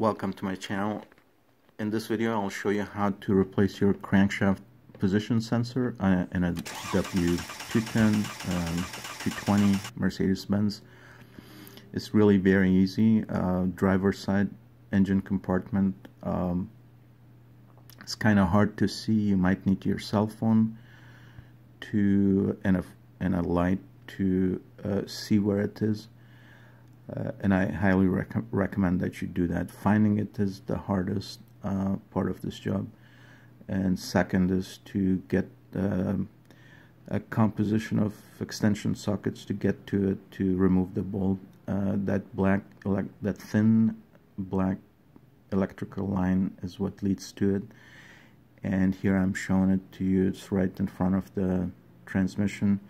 Welcome to my channel. In this video I'll show you how to replace your crankshaft position sensor uh, in a W210, um, 220 Mercedes-Benz. It's really very easy. Uh, driver side engine compartment. Um, it's kind of hard to see. You might need your cell phone to and a, and a light to uh, see where it is. Uh, and I highly rec recommend that you do that. Finding it is the hardest uh, part of this job, and second is to get uh, a composition of extension sockets to get to it to remove the bolt. Uh, that black, that thin black electrical line is what leads to it, and here I'm showing it to you. It's right in front of the transmission.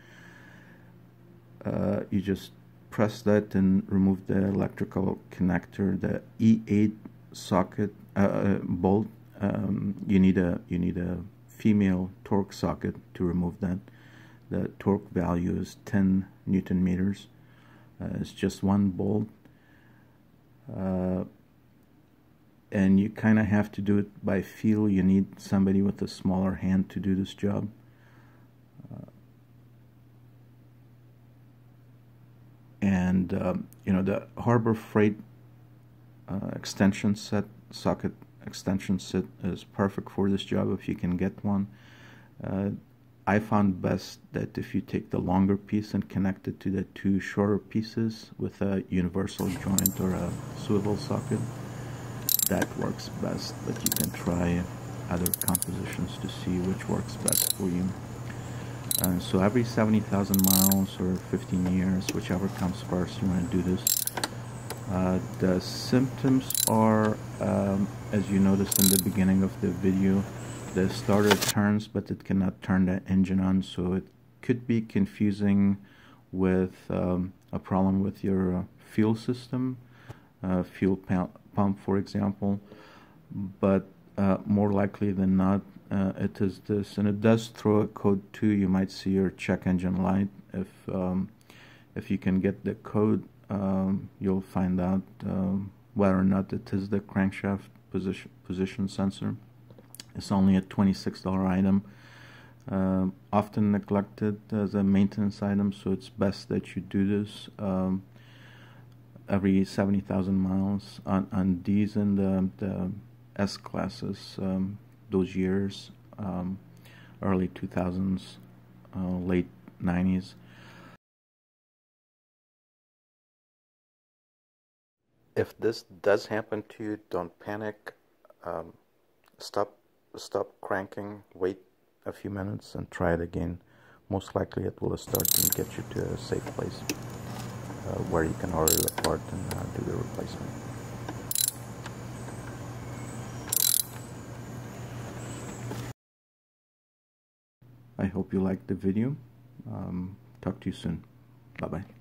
Uh, you just press that and remove the electrical connector the E8 socket uh, uh, bolt. Um, you need a you need a female Torx socket to remove that. The torque value is 10 newton meters. Uh, it's just one bolt. Uh, and you kind of have to do it by feel. You need somebody with a smaller hand to do this job and uh, you know the Harbor Freight uh, extension set socket extension set is perfect for this job if you can get one. Uh, I found best that if you take the longer piece and connect it to the two shorter pieces with a universal joint or a swivel socket, that works best. But you can try other compositions to see which works best for you. Uh, so every 70,000 miles or 15 years, whichever comes first, you want to do this. Uh, the symptoms are, um, as you noticed in the beginning of the video, the starter turns, but it cannot turn the engine on, so it could be confusing with um, a problem with your uh, fuel system, uh, fuel pump, for example. But uh, more likely than not, uh, it is this, and it does throw a code too. You might see your check engine light. If um, if you can get the code, um, you'll find out um, whether or not it is the crankshaft position position sensor. It's only a twenty-six dollar item. Uh, often neglected as a maintenance item, so it's best that you do this um, every 70,000 miles on, on these and the, the S classes. Um, those years, um, early 2000s, uh, late 90s. If this does happen to you, don't panic. Um, stop, stop cranking. Wait a few minutes and try it again. Most likely, it will start and get you to a safe place uh, where you can order the part and uh, do the I hope you liked the video. Um, talk to you soon. Bye bye.